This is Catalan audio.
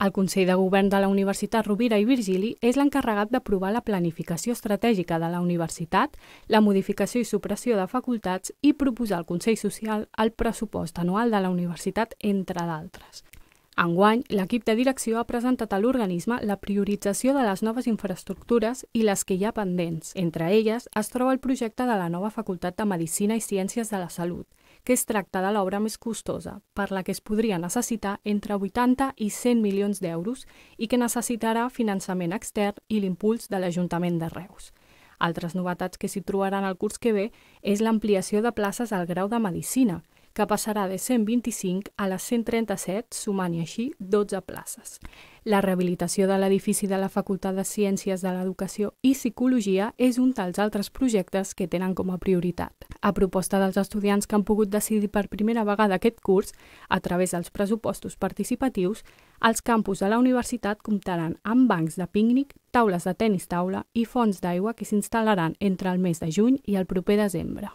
El Consell de Govern de la Universitat Rovira i Virgili és l'encarregat d'aprovar la planificació estratègica de la universitat, la modificació i supressió de facultats i proposar al Consell Social el pressupost anual de la universitat, entre d'altres. Enguany, l'equip de direcció ha presentat a l'organisme la priorització de les noves infraestructures i les que hi ha pendents. Entre elles es troba el projecte de la nova Facultat de Medicina i Ciències de la Salut, que es tracta de l'obra més costosa, per la que es podria necessitar entre 80 i 100 milions d'euros i que necessitarà finançament extern i l'impuls de l'Ajuntament de Reus. Altres novetats que s'hi trobaran el curs que ve és l'ampliació de places al grau de Medicina, que passarà de 125 a les 137, sumant-hi així 12 places. La rehabilitació de l'edifici de la Facultat de Ciències de l'Educació i Psicologia és un dels altres projectes que tenen com a prioritat. A proposta dels estudiants que han pogut decidir per primera vegada aquest curs, a través dels pressupostos participatius, els campus de la universitat comptaran amb bancs de pícnic, taules de tenis taula i fonts d'aigua que s'instal·laran entre el mes de juny i el proper desembre.